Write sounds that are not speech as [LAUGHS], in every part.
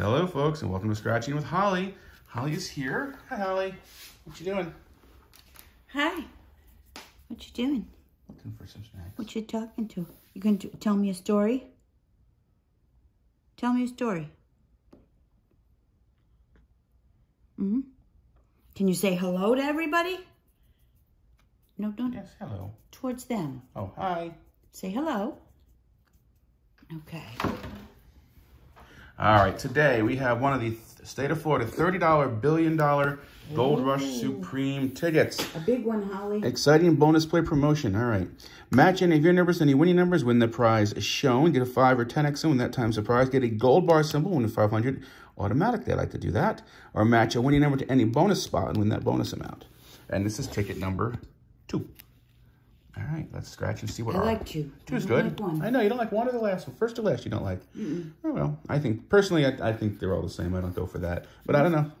Hello, folks, and welcome to Scratching with Holly. Holly is here. Hi, Holly. What you doing? Hi. What you doing? Looking for some snacks. What you talking to? You going to tell me a story? Tell me a story. hmm Can you say hello to everybody? No, don't. Yes, hello. Towards them. Oh, hi. Say hello. Okay. All right, today we have one of the state of Florida $30 billion Gold Rush Supreme tickets. A big one, Holly. Exciting bonus play promotion. All right. Match any of your numbers, any winning numbers, win the prize is shown. Get a 5 or 10x and win that time surprise. Get a gold bar symbol, win a 500 automatically. I like to do that. Or match a winning number to any bonus spot and win that bonus amount. And this is ticket number two. All right, let's scratch and see what I like two. Two's I good. like one. I know, you don't like one or the last one. First or last you don't like. Oh, well, I think, personally, I, I think they're all the same. I don't go for that. But I don't know.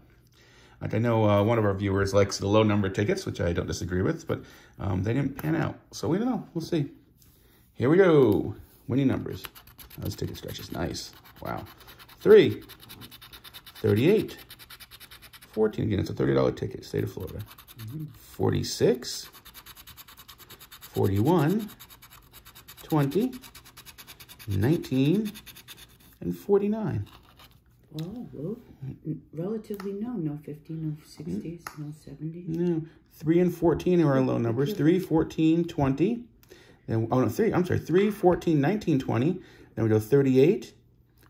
Like, I know uh, one of our viewers likes the low number tickets, which I don't disagree with, but um, they didn't pan out. So we don't know. We'll see. Here we go. Winning numbers. Those ticket scratches. Nice. Wow. Three. 38. 14. Again, it's a $30 ticket. State of Florida. 46. 41, 20, 19, and 49. Oh, well, relatively no. No 50, no 60s, no 70s. No, 3 and 14 are our low numbers. 3, 14, 20. Then, oh, no, 3, I'm sorry, 3, 14, 19, 20. Then we go 38,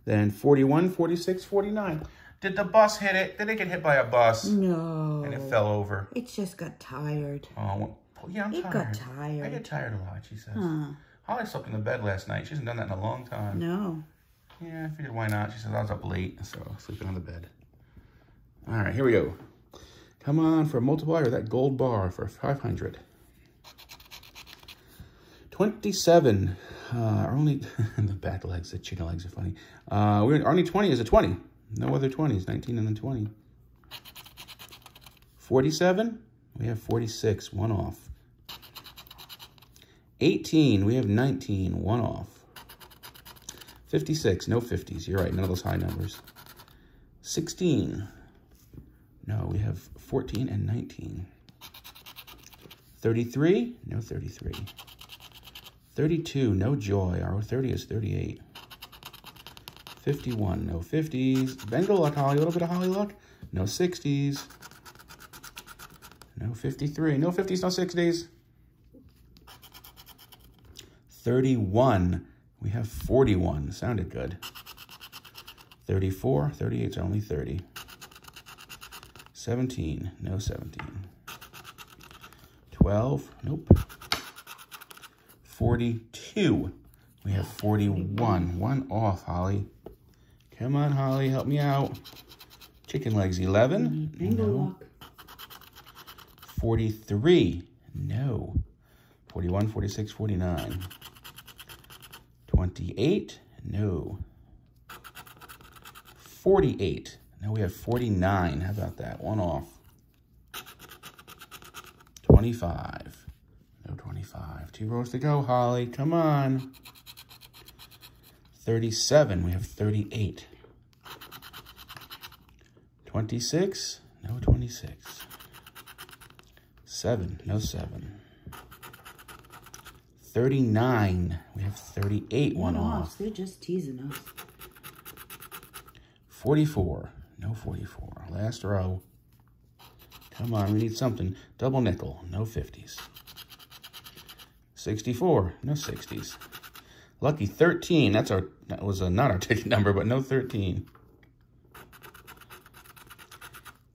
then 41, 46, 49. Did the bus hit it? Did it get hit by a bus? No. And it fell over. It just got tired. Oh, yeah, I'm It tired. got I get tired a lot, she says. Huh. Holly slept in the bed last night. She hasn't done that in a long time. No. Yeah, I figured why not. She says I was up late, so sleeping on the bed. All right, here we go. Come on for a multiplier that gold bar for 500. 27. Uh, our only, [LAUGHS] the back legs, the chicken legs are funny. Uh, we're, our only 20 is a 20. No other 20s, 19 and then 20. 47, we have 46, one off. 18, we have 19, one off. 56, no 50s. You're right, none of those high numbers. 16, no, we have 14 and 19. 33, no 33. 32, no joy. Our 30 is 38. 51, no 50s. Bengal luck, Holly, a little bit of Holly luck. No 60s. No 53, no 50s, no 60s. 31, we have 41. Sounded good. 34, 38 is only 30. 17, no 17. 12, nope. 42, we have 41. One off, Holly. Come on, Holly, help me out. Chicken legs, 11. Bingo No. Luck. 43, no. 41, 46, 49. 28, no. 48, now we have 49. How about that? One off. 25, no 25. Two rows to go, Holly. Come on. 37, we have 38. 26, no 26. Seven, no seven. 39, we have 38, one off. They're just teasing us. 44, no 44. Last row. Come on, we need something. Double nickel, no 50s. 64, no 60s. Lucky 13, that's our, that was a, not our [LAUGHS] ticket number, but no 13.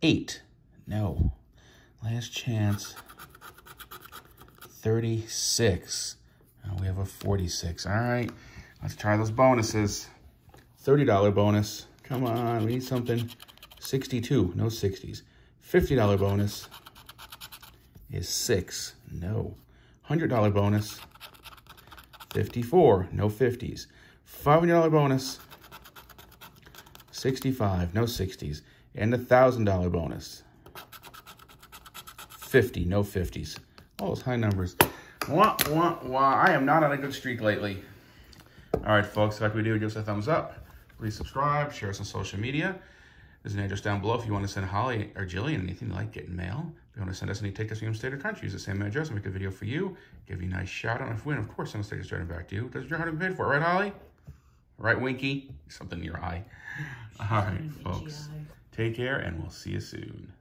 8, no. Last chance. 36. Oh, we have a 46. All right, let's try those bonuses. $30 bonus. Come on, we need something. 62, no 60s. $50 bonus is 6, no. $100 bonus, 54, no 50s. $500 bonus, 65, no 60s. And a $1,000 bonus, 50, no 50s. All those high numbers. Wah, wah, wah. I am not on a good streak lately. All right, folks, If like we do, give us a thumbs up. Please subscribe, share us on social media. There's an address down below if you want to send Holly or Jillian anything you like, get in mail. If you want to send us any tickets from your state or country, use the same address, and make a video for you, give you a nice shout out. If we win, of course, send us tickets straight back to you. Does your heart be paid for, right, Holly? Right, Winky? Something in your eye. All right, folks. Take care, and we'll see you soon.